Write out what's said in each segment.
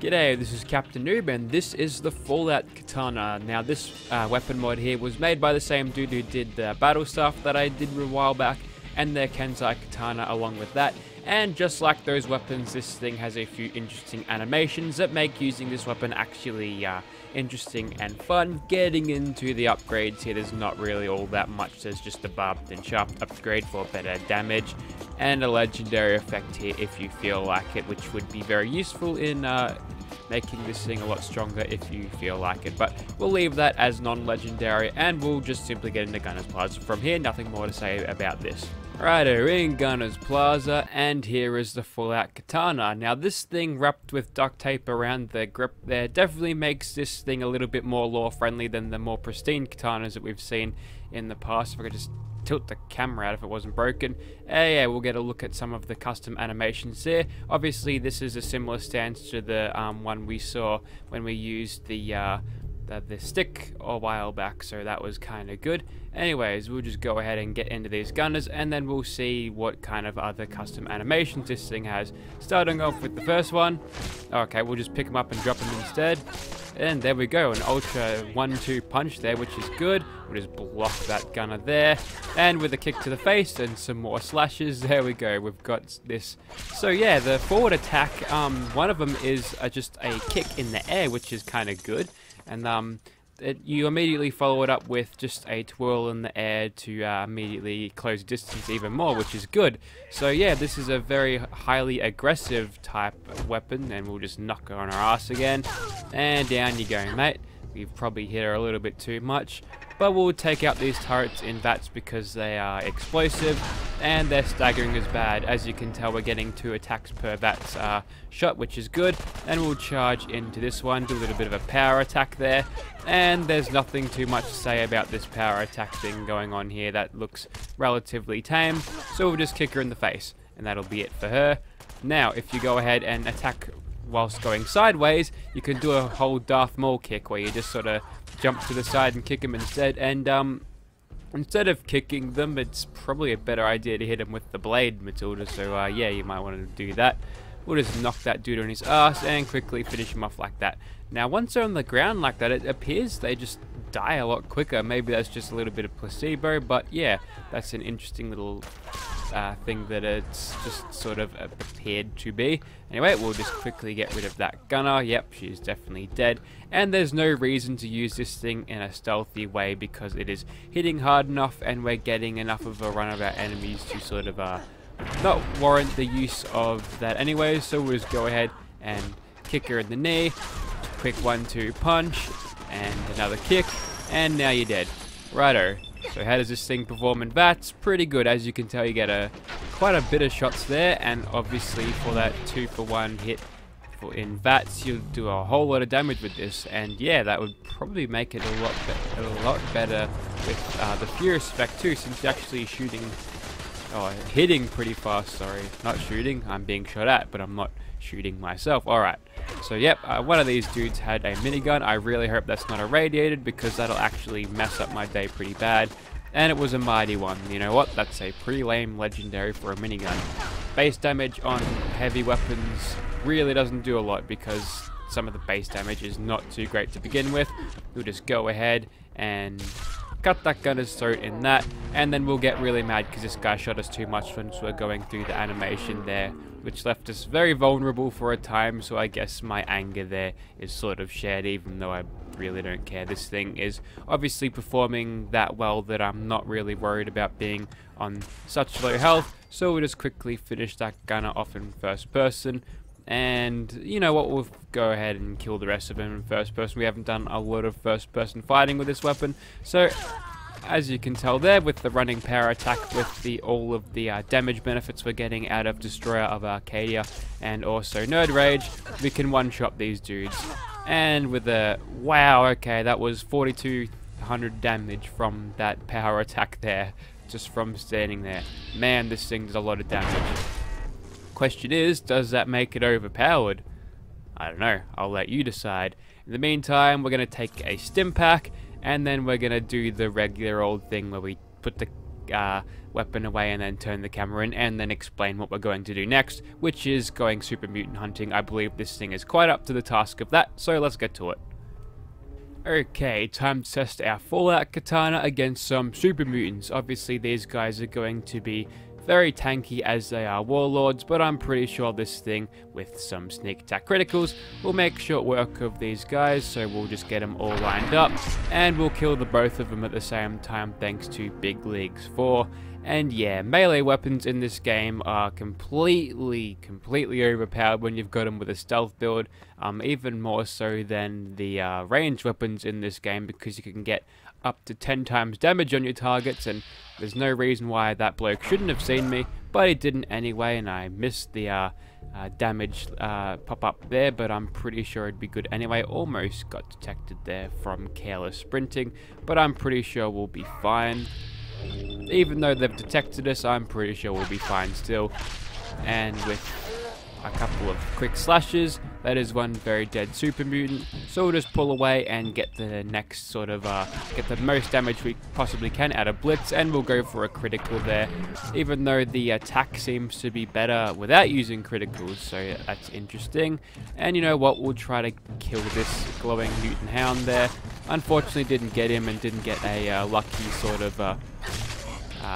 G'day, this is Captain Noob and this is the Fallout Katana. Now this uh, weapon mod here was made by the same dude who did the battle stuff that I did a while back and the Kensai Katana along with that. And just like those weapons, this thing has a few interesting animations that make using this weapon actually uh, interesting and fun. Getting into the upgrades here, there's not really all that much. There's just a barbed and sharp upgrade for better damage and a legendary effect here if you feel like it, which would be very useful in uh, making this thing a lot stronger if you feel like it. But we'll leave that as non-legendary and we'll just simply get into Gunner's Plaza from here. Nothing more to say about this. Righto, in Gunner's Plaza, and here is the Fallout Katana. Now this thing wrapped with duct tape around the grip there definitely makes this thing a little bit more lore friendly than the more pristine katanas that we've seen in the past. If I could just tilt the camera out if it wasn't broken. Uh, yeah, we'll get a look at some of the custom animations there. Obviously, this is a similar stance to the um, one we saw when we used the, uh, the, the stick a while back, so that was kind of good. Anyways, we'll just go ahead and get into these gunners, and then we'll see what kind of other custom animations this thing has. Starting off with the first one. Okay, we'll just pick them up and drop them instead. And there we go, an ultra 1-2 punch there, which is good. We'll just block that gunner there. And with a kick to the face and some more slashes, there we go. We've got this. So yeah, the forward attack, um, one of them is uh, just a kick in the air, which is kind of good. And um, it, you immediately follow it up with just a twirl in the air to uh, immediately close distance even more, which is good. So yeah, this is a very highly aggressive type weapon, and we'll just knock her on her ass again. And down you go, mate. We've probably hit her a little bit too much. But we'll take out these turrets in VATS because they are explosive and they're staggering as bad. As you can tell, we're getting two attacks per VATS uh, shot, which is good. And we'll charge into this one, do a little bit of a power attack there. And there's nothing too much to say about this power attack thing going on here. That looks relatively tame. So we'll just kick her in the face. And that'll be it for her. Now, if you go ahead and attack whilst going sideways, you can do a whole Darth Maul kick where you just sort of jump to the side and kick him instead. And um, instead of kicking them, it's probably a better idea to hit him with the blade, Matilda. So uh, yeah, you might want to do that. We'll just knock that dude on his ass and quickly finish him off like that. Now, once they're on the ground like that, it appears they just die a lot quicker. Maybe that's just a little bit of placebo, but yeah, that's an interesting little uh, thing that it's just sort of uh, prepared to be. Anyway, we'll just quickly get rid of that gunner. Yep, she's definitely dead. And there's no reason to use this thing in a stealthy way because it is hitting hard enough and we're getting enough of a run of our enemies to sort of uh, not warrant the use of that anyway. So we'll just go ahead and kick her in the knee. Quick one-two punch and another kick. And now you're dead. Righto. So how does this thing perform in VATS? Pretty good. As you can tell, you get a quite a bit of shots there. And obviously for that two for one hit in VATS, you'll do a whole lot of damage with this. And yeah, that would probably make it a lot, a lot better with uh, the Furious effect too, since you're actually shooting, oh, hitting pretty fast, sorry. Not shooting, I'm being shot at, but I'm not shooting myself. Alright, so yep, uh, one of these dudes had a minigun. I really hope that's not irradiated because that'll actually mess up my day pretty bad. And it was a mighty one. You know what? That's a pretty lame legendary for a minigun. Base damage on heavy weapons really doesn't do a lot because some of the base damage is not too great to begin with. We'll just go ahead and cut that gunner's throat in that, and then we'll get really mad because this guy shot us too much once we're going through the animation there which left us very vulnerable for a time, so I guess my anger there is sort of shared, even though I really don't care. This thing is obviously performing that well that I'm not really worried about being on such low health, so we'll just quickly finish that gunner off in first person, and you know what, we'll go ahead and kill the rest of them in first person. We haven't done a lot of first person fighting with this weapon, so as you can tell there with the running power attack with the all of the uh, damage benefits we're getting out of Destroyer of Arcadia and also Nerd Rage, we can one-shot these dudes. And with a, wow, okay, that was 4200 damage from that power attack there, just from standing there. Man, this thing does a lot of damage. Question is, does that make it overpowered? I don't know, I'll let you decide. In the meantime, we're going to take a stim pack and then we're going to do the regular old thing where we put the uh, weapon away and then turn the camera in and then explain what we're going to do next, which is going super mutant hunting. I believe this thing is quite up to the task of that, so let's get to it. Okay, time to test our Fallout Katana against some super mutants. Obviously these guys are going to be very tanky as they are warlords, but I'm pretty sure this thing, with some sneak attack criticals, will make short work of these guys, so we'll just get them all lined up, and we'll kill the both of them at the same time thanks to Big Leagues 4. And yeah, melee weapons in this game are completely, completely overpowered when you've got them with a stealth build, um, even more so than the uh, ranged weapons in this game because you can get up to 10 times damage on your targets and there's no reason why that bloke shouldn't have seen me but he didn't anyway and I missed the uh, uh, damage uh, pop up there but I'm pretty sure it'd be good anyway. Almost got detected there from careless sprinting but I'm pretty sure we'll be fine even though they've detected us I'm pretty sure we'll be fine still. And with a couple of quick slashes. That is one very dead super mutant. So we'll just pull away and get the next sort of, uh, get the most damage we possibly can out of Blitz, and we'll go for a critical there. Even though the attack seems to be better without using criticals, so that's interesting. And you know what, we'll try to kill this glowing mutant hound there. Unfortunately didn't get him and didn't get a uh, lucky sort of uh,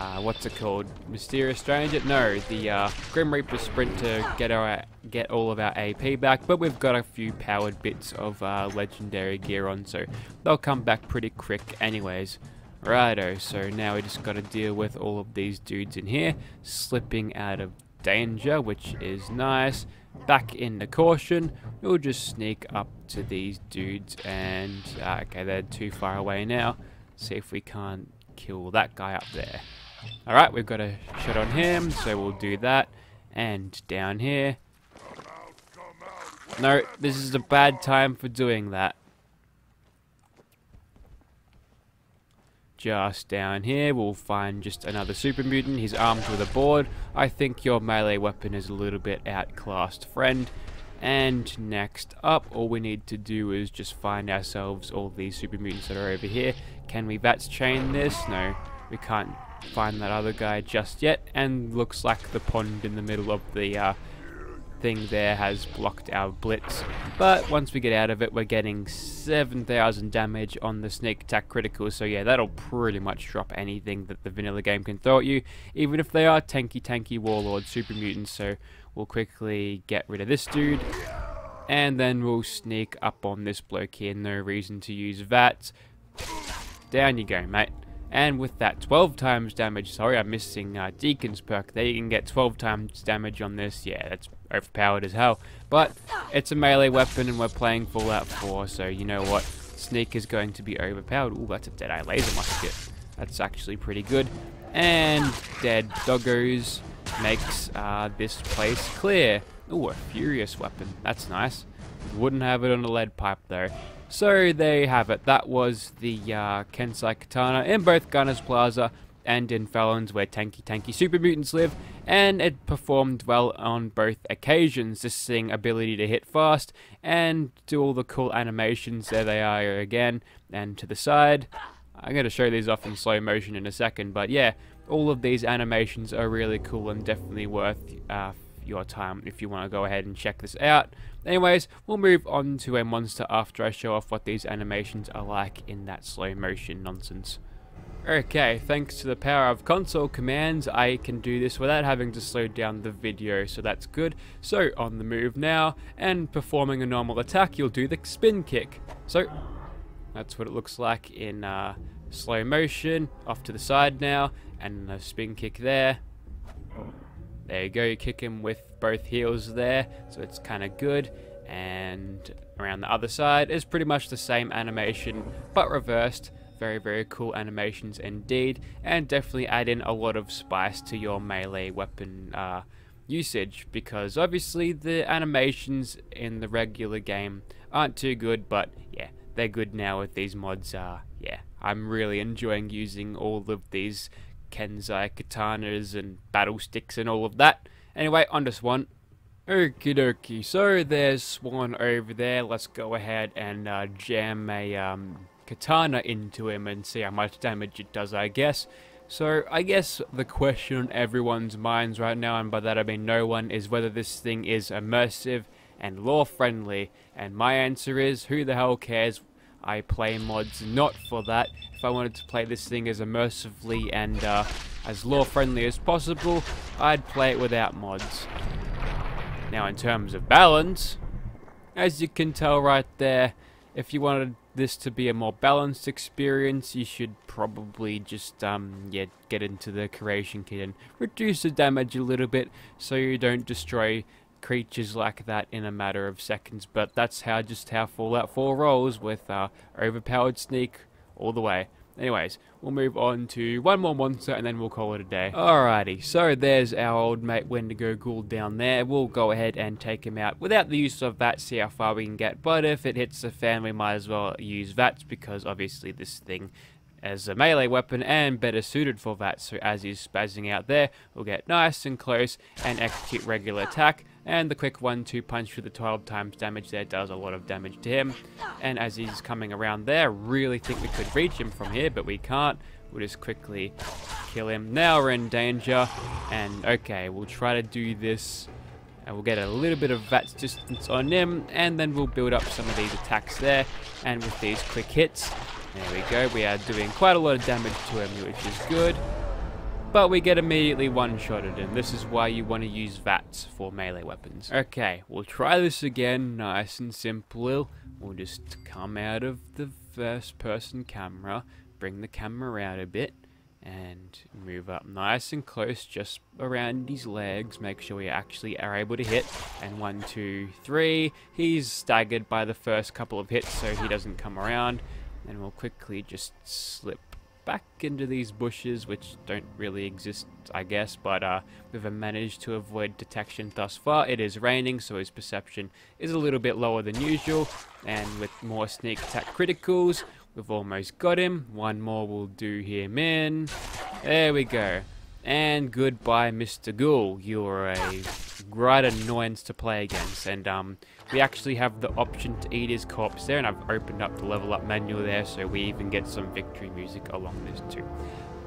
uh, what's it called? Mysterious Stranger? No, the uh, Grim Reaper sprint to get our get all of our AP back, but we've got a few powered bits of uh, legendary gear on, so they'll come back pretty quick anyways. Righto, so now we just got to deal with all of these dudes in here, slipping out of danger, which is nice. Back in the caution, we'll just sneak up to these dudes and, uh, okay, they're too far away now. See if we can't kill that guy up there. Alright, we've got a shot on him, so we'll do that. And down here. No, this is a bad time for doing that. Just down here, we'll find just another super mutant. He's armed with a board. I think your melee weapon is a little bit outclassed, friend. And next up, all we need to do is just find ourselves all these super mutants that are over here. Can we VATS chain this? No, we can't find that other guy just yet. And looks like the pond in the middle of the uh, thing there has blocked our blitz. But once we get out of it, we're getting 7,000 damage on the sneak attack critical. So yeah, that'll pretty much drop anything that the vanilla game can throw at you. Even if they are tanky tanky warlord super mutants. So We'll quickly get rid of this dude. And then we'll sneak up on this bloke here. No reason to use that. Down you go, mate. And with that 12 times damage, sorry I'm missing uh, Deacon's perk there, you can get 12 times damage on this. Yeah, that's overpowered as hell. But it's a melee weapon and we're playing Fallout 4, so you know what? Sneak is going to be overpowered. Ooh, that's a Deadeye laser musket. That's actually pretty good. And dead doggos makes uh, this place clear. Ooh, a Furious weapon. That's nice. Wouldn't have it on a lead pipe though. So there you have it. That was the uh, Kensai Katana in both Gunners Plaza and in Fallon's where tanky tanky super mutants live and it performed well on both occasions. This thing ability to hit fast and do all the cool animations. There they are again and to the side. I'm going to show these off in slow motion in a second but yeah all of these animations are really cool and definitely worth uh, your time if you want to go ahead and check this out. Anyways, we'll move on to a monster after I show off what these animations are like in that slow motion nonsense. Okay, thanks to the power of console commands, I can do this without having to slow down the video, so that's good. So, on the move now, and performing a normal attack, you'll do the spin kick. So, that's what it looks like in uh, slow motion, off to the side now, and a spin kick there. There you go, you kick him with both heels there, so it's kind of good. And around the other side is pretty much the same animation, but reversed. Very, very cool animations indeed, and definitely add in a lot of spice to your melee weapon uh, usage, because obviously the animations in the regular game aren't too good, but yeah, they're good now with these mods. Uh, yeah, I'm really enjoying using all of these Kensai katanas and battle sticks and all of that. Anyway, on to Swan. Okie dokie, so there's Swan over there. Let's go ahead and uh, jam a um, katana into him and see how much damage it does, I guess. So I guess the question on everyone's minds right now, and by that I mean no one, is whether this thing is immersive and lore friendly. And my answer is, who the hell cares? I play mods not for that. If I wanted to play this thing as immersively and uh, as lore friendly as possible, I'd play it without mods. Now in terms of balance, as you can tell right there, if you wanted this to be a more balanced experience, you should probably just um, yeah, get into the creation kit and reduce the damage a little bit so you don't destroy creatures like that in a matter of seconds. But that's how just how Fallout 4 rolls with uh, overpowered sneak all the way. Anyways, we'll move on to one more monster and then we'll call it a day. Alrighty, so there's our old mate Wendigo Ghoul down there. We'll go ahead and take him out without the use of VATS, see how far we can get. But if it hits the fan, we might as well use VATS because obviously this thing as a melee weapon and better suited for that. So as he's spazzing out there, we'll get nice and close and execute regular attack. And the quick 1-2 punch with the 12 times damage there does a lot of damage to him. And as he's coming around there, really think we could reach him from here, but we can't. We'll just quickly kill him. Now we're in danger. And okay, we'll try to do this. And we'll get a little bit of VATS distance on him. And then we'll build up some of these attacks there. And with these quick hits, there we go. We are doing quite a lot of damage to him, which is good. But we get immediately one-shotted, and this is why you want to use VATS for melee weapons. Okay, we'll try this again, nice and simple. We'll just come out of the first-person camera, bring the camera out a bit, and move up nice and close just around his legs make sure we actually are able to hit. And one two three he's staggered by the first couple of hits so he doesn't come around. And we'll quickly just slip back into these bushes, which don't really exist, I guess, but uh, we've managed to avoid detection thus far. It is raining, so his perception is a little bit lower than usual, and with more sneak attack criticals, we've almost got him. One more will do him in. There we go. And goodbye, Mr. Ghoul. You're a great annoyance to play against, and um, we actually have the option to eat his corpse there, and I've opened up the level up menu there, so we even get some victory music along this too.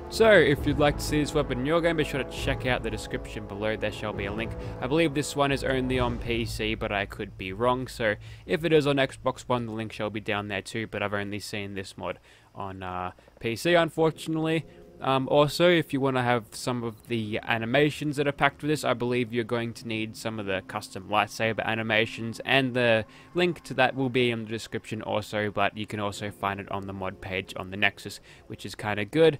So, if you'd like to see this weapon in your game, be sure to check out the description below, there shall be a link. I believe this one is only on PC, but I could be wrong, so if it is on Xbox One, the link shall be down there too, but I've only seen this mod on uh, PC, unfortunately. Um, also, if you want to have some of the animations that are packed with this, I believe you're going to need some of the custom lightsaber animations, and the link to that will be in the description also, but you can also find it on the mod page on the Nexus, which is kind of good.